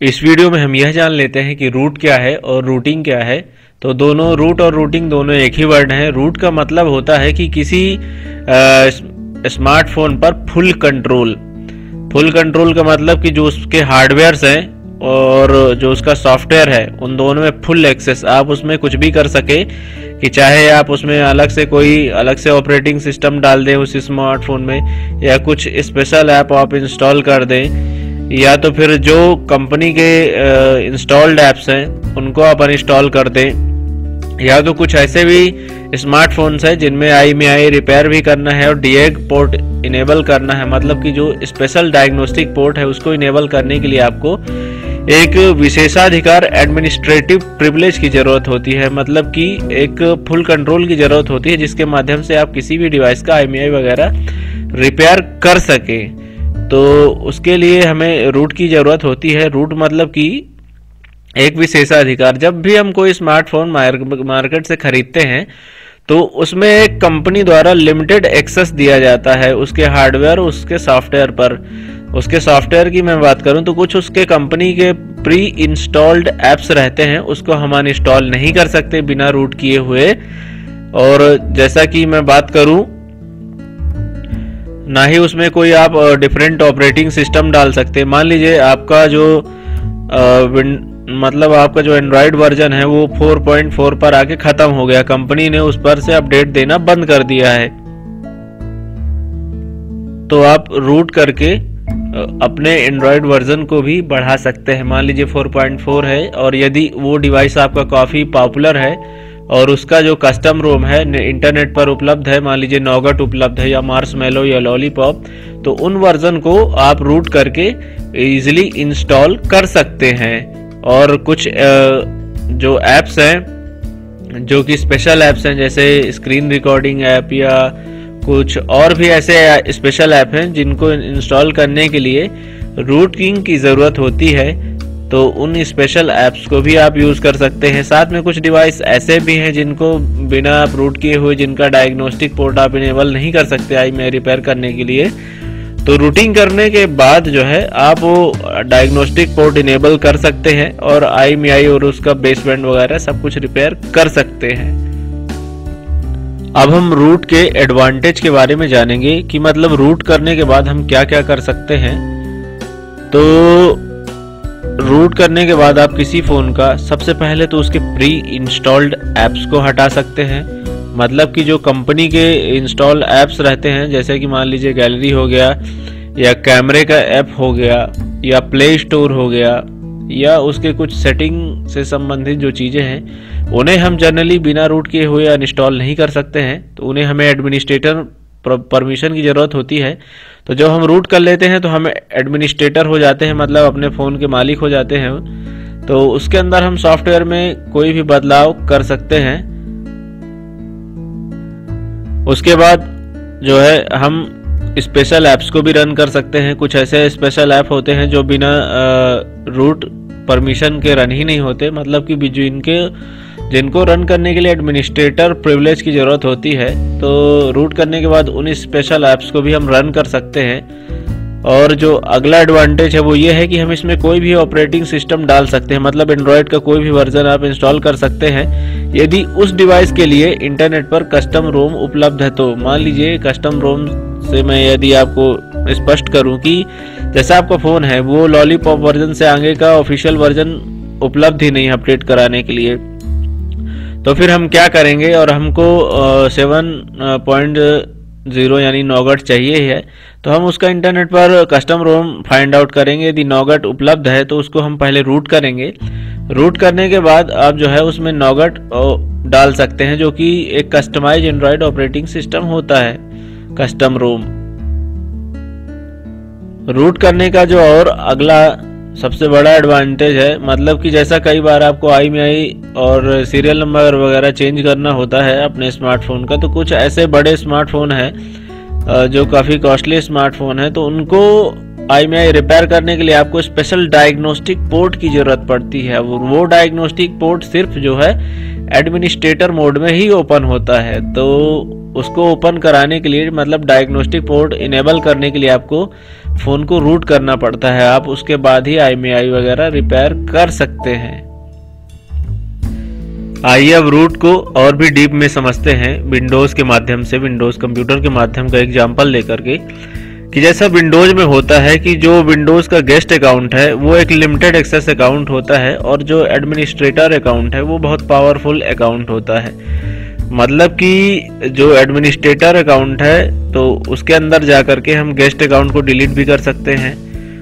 इस वीडियो में हम यह जान लेते हैं कि रूट क्या है और रूटिंग क्या है। तो दोनों रूट और रूटिंग दोनों एक ही वर्ड हैं। रूट का मतलब होता है कि किसी स्मार्टफ़ोन पर फुल कंट्रोल फुल कंट्रोल का मतलब कि जो उसके हार्डवेयर्स हैं और जो उसका सॉफ्टवेयर है, उन दोनों में फुल एक्सेस आप उसमें कुछ भी कर सके कि चाहे आप उसमें अलग से कोई, अलग से ऑपरेटिंग सिस्टम डाल दें उस स्मार्टफ़ोन में या कुछ स्पेशल ऐप आप इंस्टॉल कर दें। या तो फिर जो कंपनी के इंस्टॉल्ड ऐप्स हैं, उनको आप अनइंस्टॉल कर दें। या तो कुछ ऐसे भी स्मार्टफोन्स हैं, जिनमें आई में आई रिपेयर भी करना है और डीएग पोर्ट इनेबल करना है। मतलब कि जो स्पेशल डायग्नोस्टिक पोर्ट है, उसको इनेबल करने के लिए आपको एक विशेषाधिकार एडमिनिस्ट्रेटिव प्रिविलेज की ज़रूरत होती है। मतलब कि एक फुल कंट्रोल की ज़रूरत होती है, जिसके माध्यम से आप किसी भी डिवाइस का आई वगैरह रिपेयर कर सके। तो उसके लिए हमें रूट की ज़रूरत होती है। रूट मतलब कि एक विशेषाधिकार। जब भी हम कोई स्मार्टफ़ोन मार्केट से खरीदते हैं तो उसमें एक कंपनी द्वारा लिमिटेड एक्सेस दिया जाता है उसके हार्डवेयर उसके सॉफ्टवेयर पर। उसके सॉफ्टवेयर की मैं बात करूँ तो कुछ उसके कंपनी के प्री इंस्टॉल्ड एप्स रहते हैं, उसको हम अनइंस्टॉल नहीं कर सकते बिना रूट किए हुए। और जैसा कि मैं बात करूँ ना ही उसमें कोई आप डिफरेंट ऑपरेटिंग सिस्टम डाल सकते मान लीजिए आपका जो आ, मतलब आपका जो एंड्रॉयड वर्जन है वो 4.4 पर आके ख़त्म हो गया। कंपनी ने उस पर से अपडेट देना बंद कर दिया है। तो आप रूट करके अपने एंड्रॉयड वर्जन को भी बढ़ा सकते हैं। मान लीजिए 4.4 है और यदि वो डिवाइस आपका काफ़ी पॉपुलर है और उसका जो कस्टम रोम है इंटरनेट पर उपलब्ध है, मान लीजिए नौगट उपलब्ध है या मार्स मेलो या लॉलीपॉप तो उन वर्जन को आप रूट करके इजीली इंस्टॉल कर सकते हैं। और कुछ जो एप्स हैं, जो कि स्पेशल एप्स हैं, जैसे स्क्रीन रिकॉर्डिंग ऐप या कुछ और भी ऐसे स्पेशल ऐप हैं, जिनको इंस्टॉल करने के लिए रूट किंग की ज़रूरत होती है। तो उन स्पेशल ऐप्स को भी आप यूज़ कर सकते हैं। साथ में कुछ डिवाइस ऐसे भी हैं जिनको बिना आप रूट किए हुए, जिनका डायग्नोस्टिक पोर्ट आप इनेबल नहीं कर सकते आई में रिपेयर करने के लिए। तो रूटिंग करने के बाद जो है, आप वो डायग्नोस्टिक पोर्ट इनेबल कर सकते हैं और आई मी आई और उसका बेसबैंड वगैरह सब कुछ रिपेयर कर सकते हैं। अब हम रूट के एडवांटेज के बारे में जानेंगे कि मतलब रूट करने के बाद हम क्या क्या कर सकते हैं। तो रूट करने के बाद आप किसी फ़ोन का सबसे पहले तो उसके प्री इंस्टॉल्ड ऐप्स को हटा सकते हैं। मतलब कि जो कंपनी के इंस्टॉल ऐप्स रहते हैं, जैसे कि मान लीजिए गैलरी हो गया, या कैमरे का ऐप हो गया, या प्ले स्टोर हो गया, या उसके कुछ सेटिंग से संबंधित जो चीज़ें हैं, उन्हें हम जनरली बिना रूट किए हुए अनइंस्टॉल नहीं कर सकते हैं। तो उन्हें हमें एडमिनिस्ट्रेटर परमिशन की ज़रूरत होती है। तो जब हम रूट कर लेते हैं तो हम एडमिनिस्ट्रेटर हो जाते हैं मतलब अपने फ़ोन के मालिक हो जाते हैं। तो उसके अंदर हम सॉफ्टवेयर में कोई भी बदलाव कर सकते हैं। उसके बाद जो है, हम स्पेशल ऐप्स को भी रन कर सकते हैं। कुछ ऐसे स्पेशल ऐप होते हैं, जो बिना रूट परमिशन के रन ही नहीं होते। मतलब कि जिनके जिनको रन करने के लिए एडमिनिस्ट्रेटर प्रिविलेज की ज़रूरत होती है तो रूट करने के बाद उन स्पेशल ऐप्स को भी हम रन कर सकते हैं। और जो अगला एडवांटेज है, वो ये है कि हम इसमें कोई भी ऑपरेटिंग सिस्टम डाल सकते हैं। मतलब एंड्रॉयड का कोई भी वर्जन आप इंस्टॉल कर सकते हैं। यदि उस डिवाइस के लिए इंटरनेट पर कस्टम रोम उपलब्ध है तो मान लीजिए कस्टम रोम से मैं यदि आपको स्पष्ट करूँ कि जैसा आपका फ़ोन है, वो लॉलीपॉप वर्जन से आगे का ऑफिशियल वर्जन उपलब्ध ही नहीं अपडेट कराने के लिए। तो फिर हम क्या करेंगे और हमको सेवन पॉइंट ज़ीरो यानी नौगट चाहिए है तो हम उसका इंटरनेट पर कस्टम रोम फाइंड आउट करेंगे। यदि नौगट उपलब्ध है तो उसको हम पहले रूट करेंगे। रूट करने के बाद आप जो है उसमें नौगट डाल सकते हैं, जो कि एक कस्टमाइज एंड्रॉयड ऑपरेटिंग सिस्टम होता है कस्टम रोम रूट करने का जो और अगला सबसे बड़ा एडवांटेज है मतलब कि जैसा कई बार आपको आई में आई और सीरियल नंबर वगैरह चेंज करना होता है अपने स्मार्टफ़ोन का तो कुछ ऐसे बड़े स्मार्टफ़ोन हैं जो काफ़ी कॉस्टली स्मार्टफ़ोन है तो उनको आई में आई रिपेयर करने के लिए आपको स्पेशल डायग्नोस्टिक पोर्ट की ज़रूरत पड़ती है। वो डायग्नोस्टिक पोर्ट सिर्फ़ जो है एडमिनिस्ट्रेटर मोड में ही ओपन होता है। तो उसको ओपन कराने के लिए मतलब डायग्नोस्टिक पोर्ट इनेबल करने के लिए आपको फ़ोन को रूट करना पड़ता है। आप उसके बाद ही आई आई वगैरह रिपेयर कर सकते हैं। आइए अब रूट को और भी डीप में समझते हैं। विंडोज़ के माध्यम से विंडोज़ कंप्यूटर के माध्यम का एग्ज़ाम्पल लेकर के कि जैसा विंडोज़ में होता है कि जो विंडोज़ का गेस्ट अकाउंट है, वो एक लिमिटेड एक्सेस अकाउंट होता है और जो एडमिनिस्ट्रेटर अकाउंट है, वो बहुत पावरफुल अकाउंट होता है। मतलब कि जो एडमिनिस्ट्रेटर अकाउंट है तो उसके अंदर जा कर के हम गेस्ट अकाउंट को डिलीट भी कर सकते हैं।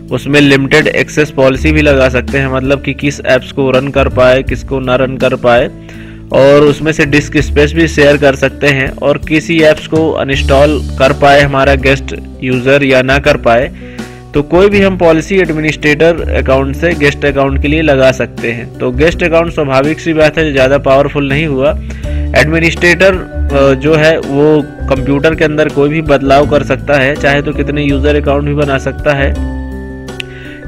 उसमें लिमिटेड एक्सेस पॉलिसी भी लगा सकते हैं मतलब कि किस ऐप्स को रन कर पाए, किसको ना रन कर पाए। और उसमें से डिस्क स्पेस भी शेयर कर सकते हैं और किसी ऐप्स को अनइंस्टॉल कर पाए हमारा गेस्ट यूज़र या ना कर पाए तो कोई भी हम पॉलिसी एडमिनिस्ट्रेटर अकाउंट से गेस्ट अकाउंट के लिए लगा सकते हैं। तो गेस्ट अकाउंट स्वाभाविक सी बात है, ज़्यादा पावरफुल नहीं हुआ। एडमिनिस्ट्रेटर जो है, वो कंप्यूटर के अंदर कोई भी बदलाव कर सकता है, चाहे तो कितने यूज़र अकाउंट भी बना सकता है,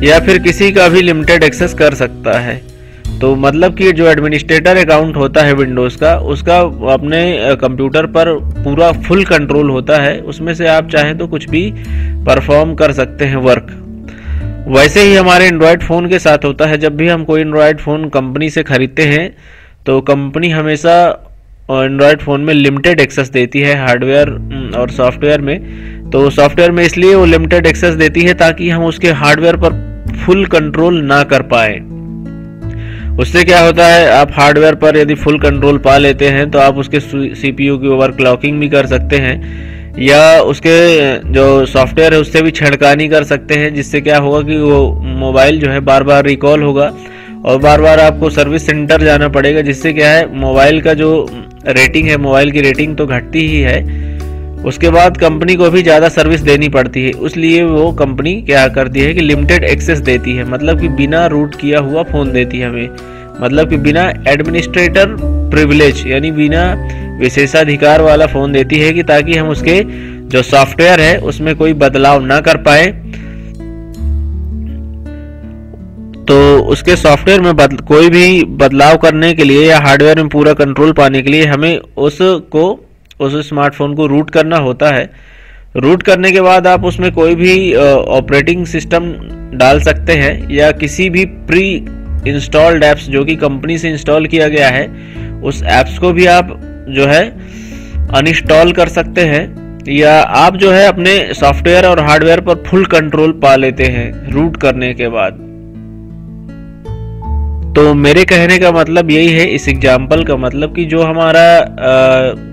या फिर किसी का भी लिमिटेड एक्सेस कर सकता है। तो मतलब कि जो एडमिनिस्ट्रेटर अकाउंट होता है विंडोज़ का, उसका अपने कंप्यूटर पर पूरा फुल कंट्रोल होता है। उसमें से आप चाहें तो कुछ भी परफॉर्म कर सकते हैं वर्क वैसे ही हमारे एंड्रॉयड फ़ोन के साथ होता है, जब भी हम कोई एंड्रॉयड फ़ोन कंपनी से ख़रीदते हैं तो कंपनी हमेशा एंड्रॉयड फ़ोन में लिमिटेड एक्सेस देती है हार्डवेयर और सॉफ्टवेयर में। तो सॉफ्टवेयर में इसलिए वो लिमिटेड एक्सेस देती है ताकि हम उसके हार्डवेयर पर फुल कंट्रोल ना कर पाए। उससे क्या होता है, आप हार्डवेयर पर यदि फुल कंट्रोल पा लेते हैं तो आप उसके सीपीयू की ओवर क्लॉकिंग भी कर सकते हैं, या उसके जो सॉफ्टवेयर है, उससे भी छड़कानी कर सकते हैं, जिससे क्या होगा कि वो मोबाइल जो है बार बार रिकॉल होगा, और बार बार आपको सर्विस सेंटर जाना पड़ेगा, जिससे क्या है मोबाइल का जो रेटिंग है मोबाइल की रेटिंग तो घटती ही है। उसके बाद कंपनी को भी ज़्यादा सर्विस देनी पड़ती है। इसलिए वो कंपनी क्या करती है कि लिमिटेड एक्सेस देती है। मतलब कि बिना रूट किया हुआ फ़ोन देती है हमें। मतलब कि बिना एडमिनिस्ट्रेटर प्रिविलेज यानी बिना विशेषाधिकार वाला फ़ोन देती है कि ताकि हम उसके जो सॉफ्टवेयर है, उसमें कोई बदलाव ना कर पाए। तो उसके सॉफ्टवेयर में बदल, कोई भी बदलाव करने के लिए या हार्डवेयर में पूरा कंट्रोल पाने के लिए हमें उसको उस स्मार्टफ़ोन को रूट करना होता है। रूट करने के बाद आप उसमें कोई भी ऑपरेटिंग सिस्टम डाल सकते हैं या किसी भी प्री इंस्टॉल्ड ऐप्स जो कि कंपनी से इंस्टॉल किया गया है उस ऐप्स को भी आप जो है अनइंस्टॉल कर सकते हैं या आप जो है अपने सॉफ्टवेयर और हार्डवेयर पर फुल कंट्रोल पा लेते हैं रूट करने के बाद। तो मेरे कहने का मतलब यही है, इस एग्ज़ाम्पल का मतलब कि जो हमारा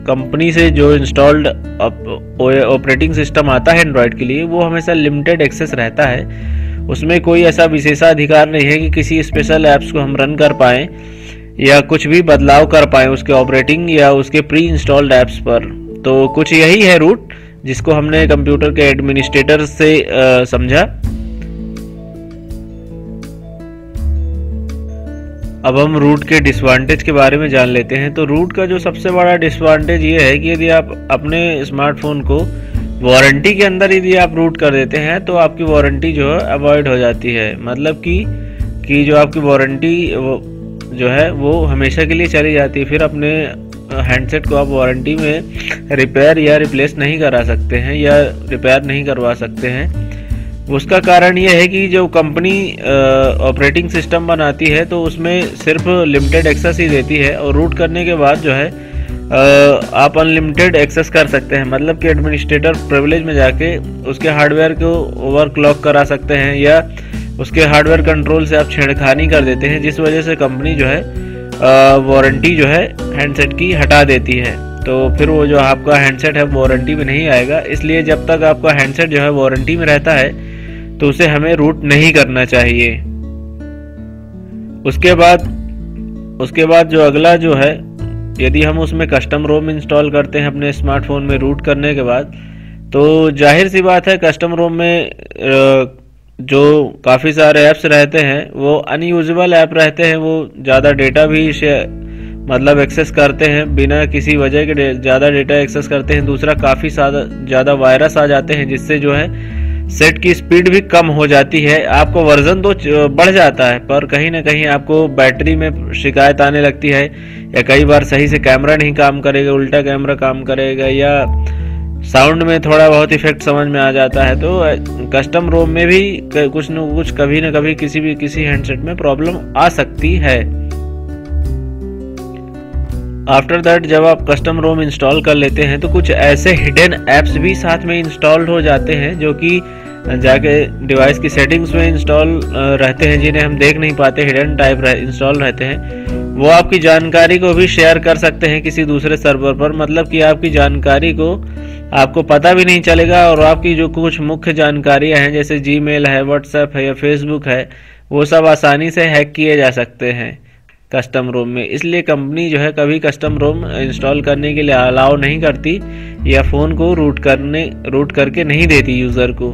कंपनी से जो इंस्टॉल्ड ऑपरेटिंग सिस्टम आता है एंड्रॉयड के लिए, वो हमेशा लिमिटेड एक्सेस रहता है। उसमें कोई ऐसा विशेषाधिकार नहीं है कि किसी स्पेशल ऐप्स को हम रन कर पाएँ, या कुछ भी बदलाव कर पाए उसके ऑपरेटिंग या उसके प्री इंस्टॉल्ड ऐप्स पर। तो कुछ यही है रूट जिसको हमने कंप्यूटर के एडमिनिस्ट्रेटर से समझा। अब हम रूट के डिसवांटेज के बारे में जान लेते हैं। तो रूट का जो सबसे बड़ा डिसवांटेज ये है कि यदि आप अपने स्मार्टफ़ोन को वारंटी के अंदर यदि आप रूट कर देते हैं तो आपकी वारंटी जो है अवॉइड हो जाती है। मतलब कि कि जो आपकी वारंटी जो है, वो हमेशा के लिए चली जाती है। फिर अपने हैंडसेट को आप वारंटी में रिपेयर या रिप्लेस नहीं करा सकते हैं या रिपेयर नहीं करवा सकते हैं। उसका कारण ये है कि जो कंपनी ऑपरेटिंग सिस्टम बनाती है तो उसमें सिर्फ़ लिमिटेड एक्सेस ही देती है और रूट करने के बाद जो है आप अनलिमिटेड एक्सेस कर सकते हैं। मतलब कि एडमिनिस्ट्रेटर प्रिविलेज में जाके उसके हार्डवेयर को ओवर क्लॉक करा सकते हैं या उसके हार्डवेयर कंट्रोल से आप छेड़खानी कर देते हैं, जिस वजह से कंपनी जो है वारंटी जो है हैंडसेट की हटा देती है। तो फिर वो जो आपका हैंडसेट है वारंटी में नहीं आएगा। इसलिए जब तक आपका हैंडसेट जो है वारंटी में रहता है तो उसे हमें रूट नहीं करना चाहिए। उसके बाद उसके बाद जो अगला जो है, यदि हम उसमें कस्टम रोम इंस्टॉल करते हैं अपने स्मार्टफ़ोन में रूट करने के बाद तो ज़ाहिर सी बात है कस्टम रोम में जो काफ़ी सारे ऐप्स रहते हैं, वो अनयूजबल ऐप रहते हैं, वो ज़्यादा डेटा भी मतलब एक्सेस करते हैं, बिना किसी वजह के ज़्यादा डेटा एक्सेस करते हैं, दूसरा काफ़ी ज़्यादा वायरस आ जाते हैं, जिससे जो है सेट की स्पीड भी कम हो जाती है, आपको वर्जन तो बढ़ जाता है, पर कहीं ना कहीं आपको बैटरी में शिकायत आने लगती है, या कई बार सही से कैमरा नहीं काम करेगा, उल्टा कैमरा काम करेगा, या साउंड में थोड़ा बहुत इफ़ेक्ट समझ में आ जाता है तो कस्टम रोम में भी कुछ न कुछ कभी न कभी किसी भी, किसी हैंडसेट में प्रॉब्लम आ सकती है। आफ्टर दैट जब आप कस्टम रोम इंस्टॉल कर लेते हैं तो कुछ ऐसे हिडन एप्स भी साथ में इंस्टॉल्ड हो जाते हैं, जो कि जाके डिवाइस की सेटिंग्स में इंस्टॉल रहते हैं जिन्हें हम देख नहीं पाते हिडन टाइप रह, इंस्टॉल रहते हैं। वो आपकी जानकारी को भी शेयर कर सकते हैं किसी दूसरे सर्वर पर। मतलब कि आपकी जानकारी को आपको पता भी नहीं चलेगा और आपकी जो कुछ मुख्य जानकारियाँ हैं जैसे जीमेल है व्हाट्सएप है या फेसबुक है वो सब आसानी से हैक किए जा सकते हैं कस्टम रोम में। इसलिए कंपनी जो है कभी कस्टम रोम इंस्टॉल करने के लिए अलाउ नहीं करती या फ़ोन को रूट करने रूट करके नहीं देती यूज़र को।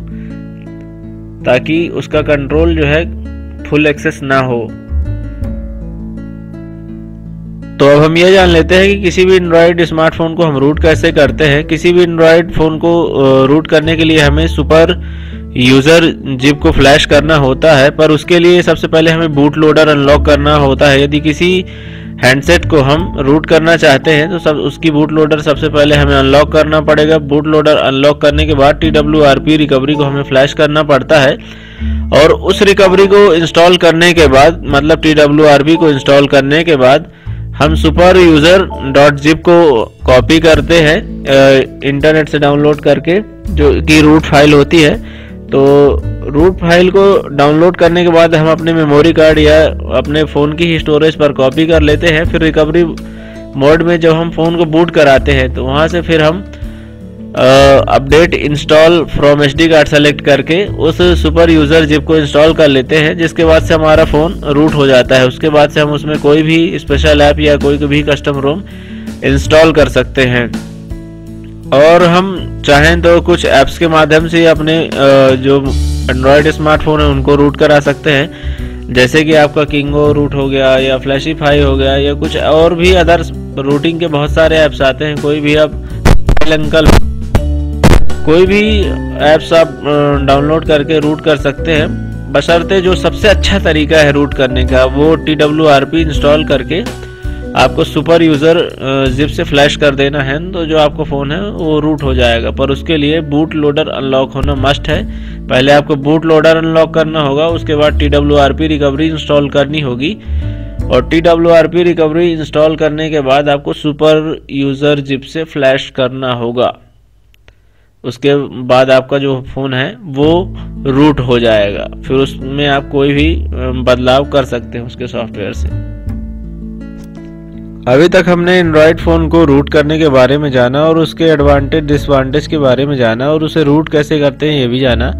ताकि उसका कंट्रोल जो है फुल एक्सेस ना हो। तो अब हम ये जान लेते हैं कि किसी भी एंड्रॉयड स्मार्टफ़ोन को हम रूट कैसे करते हैं। किसी भी एंड्रॉयड फ़ोन को रूट करने के लिए हमें सुपर यूज़र जिप को फ्लैश करना होता है, पर उसके लिए सबसे पहले हमें बूट लोडर अनलॉक करना होता है। यदि किसी हैंडसेट को हम रूट करना चाहते हैं तो सब उसकी बूट लोडर सबसे पहले हमें अनलॉक करना पड़ेगा। बूट लोडर अनलॉक करने के बाद T W R P recovery को हमें फ्लैश करना पड़ता है। और उस रिकवरी को इंस्टॉल करने के बाद मतलब टी डब्ल्यू आर पी को इंस्टॉल करने के बाद, हम सुपर यूज़र डॉट जिप को कॉपी करते हैं इंटरनेट से डाउनलोड करके, जो की रूट फ़ाइल होती है। तो रूट फ़ाइल को डाउनलोड करने के बाद हम अपने मेमोरी कार्ड या अपने फ़ोन की ही स्टोरेज पर कॉपी कर लेते हैं। फिर रिकवरी मोड में जब हम फ़ोन को बूट कराते हैं तो वहाँ से फिर हम update install from H card select करके उस सुपर यूज़र जिप को इंस्टॉल कर लेते हैं, जिसके बाद से हमारा फ़ोन रूट हो जाता है। उसके बाद से हम उसमें कोई भी स्पेशल ऐप या कोई भी कस्टम रोम इंस्टॉल कर सकते हैं। और हम चाहें तो कुछ ऐप्स के माध्यम से अपने जो एंड्रॉयड स्मार्टफ़ोन है, उनको रूट करा सकते हैं। जैसे कि आपका किंगो रूट हो गया, या फ्लैशीफाई हो गया, या कुछ और भी अदर रूटिंग के बहुत सारे ऐप्स आते हैं। कोई भी आप अंकल कोई भी ऐप्स आप डाउनलोड करके रूट कर सकते हैं। बशर्ते जो सबसे अच्छा तरीका है रूट करने का, वो T W R P install करके आपको सुपर यूज़र जिप से फ्लैश कर देना है तो जो आपका फ़ोन है, वो रूट हो जाएगा। पर उसके लिए बूट लोडर अनलॉक होना मस्ट है। पहले आपको बूट लोडर अनलॉक करना होगा, उसके बाद T W R P recovery install करनी होगी। और T W R P recovery install करने के बाद आपको सुपर यूज़र जिप से फ्लैश करना होगा। उसके बाद आपका जो फ़ोन है, वो रूट हो जाएगा। फिर उसमें आप कोई भी बदलाव कर सकते हैं उसके सॉफ्टवेयर से। अभी तक हमने एंड्रॉयड फ़ोन को रूट करने के बारे में जाना और उसके एडवांटेज डिसवांटेज के बारे में जाना और उसे रूट कैसे करते हैं ये भी जाना।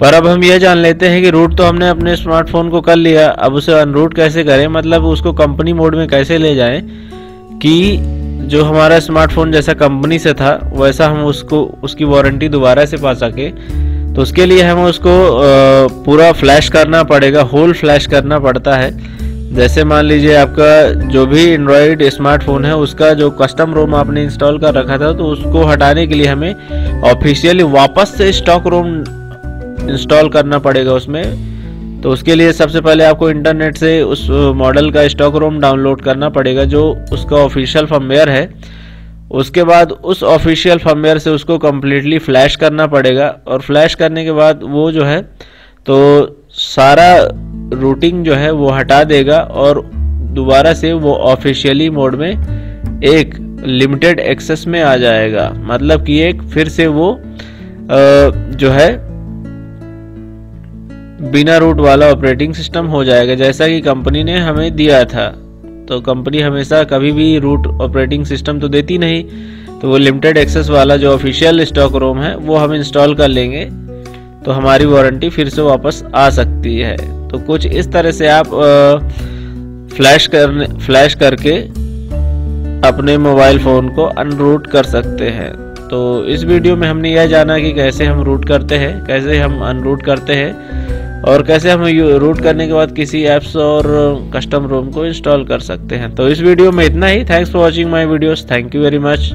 पर अब हम ये जान लेते हैं कि रूट तो हमने अपने स्मार्टफ़ोन को कर लिया। अब उसे अनरूट कैसे करें? मतलब उसको कंपनी मोड में कैसे ले जाएँ? कि जो हमारा स्मार्टफ़ोन जैसा कंपनी से था, वैसा हम उसको, उसकी वारंटी दोबारा से पा सके। तो उसके लिए हमें उसको पूरा फ्लैश करना पड़ेगा होल फ्लैश करना पड़ता है। जैसे मान लीजिए आपका जो भी एंड्रॉयड स्मार्टफ़ोन है, उसका जो कस्टम रोम आपने इंस्टॉल कर रखा था तो उसको हटाने के लिए हमें ऑफिशियली वापस से स्टॉक रोम इंस्टॉल करना पड़ेगा उसमें। तो उसके लिए सबसे पहले आपको इंटरनेट से उस मॉडल का स्टॉक रोम डाउनलोड करना पड़ेगा, जो उसका ऑफिशियल फर्मवेयर है। उसके बाद उस ऑफिशियल फर्मवेयर से उसको कम्प्लीटली फ्लैश करना पड़ेगा, और फ्लैश करने के बाद वो जो है तो सारा रूटिंग जो है वो हटा देगा और दोबारा से वो ऑफिशियली मोड में एक लिमिटेड एक्सेस में आ जाएगा। मतलब कि एक फिर से वो जो है, बिना रूट वाला ऑपरेटिंग सिस्टम हो जाएगा। जैसा कि कंपनी ने हमें दिया था तो कंपनी हमेशा कभी भी रूट ऑपरेटिंग सिस्टम तो देती नहीं। तो वो लिमिटेड एक्सेस वाला जो ऑफिशियल स्टॉक रोम है, वो हम इंस्टॉल कर लेंगे। तो हमारी वारंटी फिर से वापस आ सकती है। तो कुछ इस तरह से आप फ्लैश करने फ्लैश करके अपने मोबाइल फ़ोन को अनरूट कर सकते हैं। तो इस वीडियो में हमने यह जाना कि कैसे हम रूट करते हैं, कैसे हम अनरूट करते हैं और कैसे हम रूट करने के बाद किसी ऐप्स और कस्टम रोम को इंस्टॉल कर सकते हैं। तो इस वीडियो में इतना ही। Thanks for watching my videos thank you very much